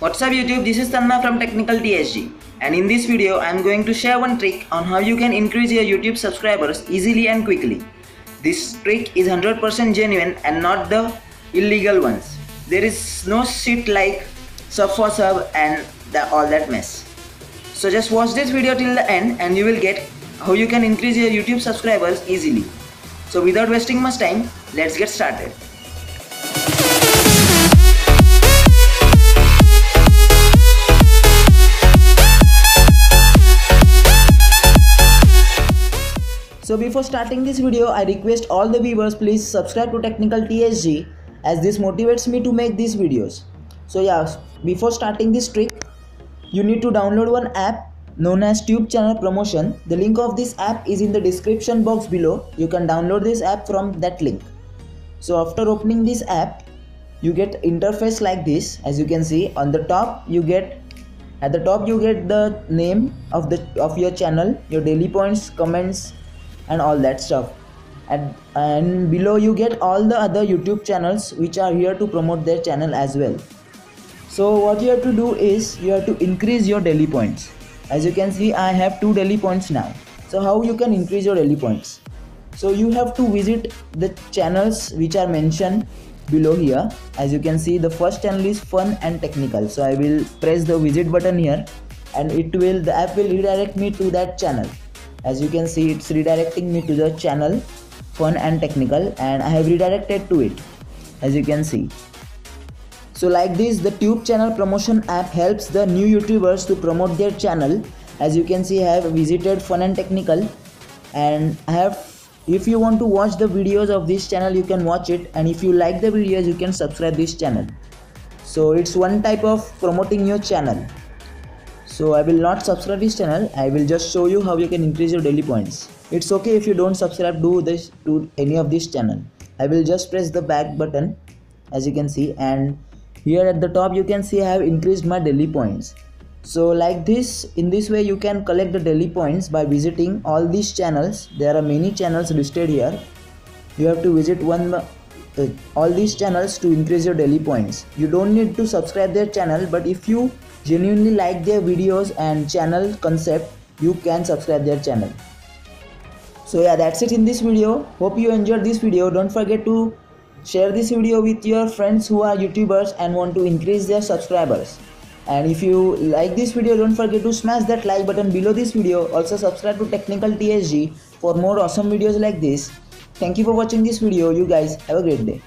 What's up YouTube, this is Tanna from Technical TSG and in this video I am going to share one trick on how you can increase your YouTube subscribers easily and quickly. This trick is 100% genuine and not the illegal ones. There is no shit like sub for sub and the, all that mess. So just watch this video till the end and you will get how you can increase your YouTube subscribers easily. So without wasting much time, let's get started. So before starting this video, I request all the viewers please subscribe to Technical TSG as this motivates me to make these videos. So yeah, before starting this trick, you need to download one app known as Tube Channel Promotion. The link of this app is in the description box below. You can download this app from that link. So after opening this app, you get interface like this as you can see on the top you get at the top you get the name of the of your channel your daily points comments and all that stuff. And, and below you get all the other youtube channels which are here to promote their channel as well. So what you have to do is you have to increase your daily points. As you can see i have two daily points now. So how you can increase your daily points? So you have to visit the channels which are mentioned below here. As you can see the first channel is fun and technical. So i will press the visit button here and it will the app will redirect me to that channel as you can see it's redirecting me to the channel fun and technical and i have redirected to it as you can see. So like this the tube channel promotion app helps the new youtubers to promote their channel. As you can see i have visited fun and technical and i have if you want to watch the videos of this channel you can watch it and if you like the videos you can subscribe this channel. So it's one type of promoting your channel so i will not subscribe this channel. I will just show you how you can increase your daily points. It's okay if you don't subscribe do this to any of this channel. I will just press the back button as you can see and here at the top you can see i have increased my daily points. So like this in this way you can collect the daily points by visiting all these channels. There are many channels listed here. You have to visit one uh, all these channels to increase your daily points. You don't need to subscribe their channel but if you genuinely like their videos and channel concept you can subscribe their channel. So yeah that's it in this video. Hope you enjoyed this video. Don't forget to share this video with your friends who are youtubers and want to increase their subscribers. And if you like this video don't forget to smash that like button below this video. Also subscribe to technical tsg for more awesome videos like this thank you for watching this video. You guys have a great day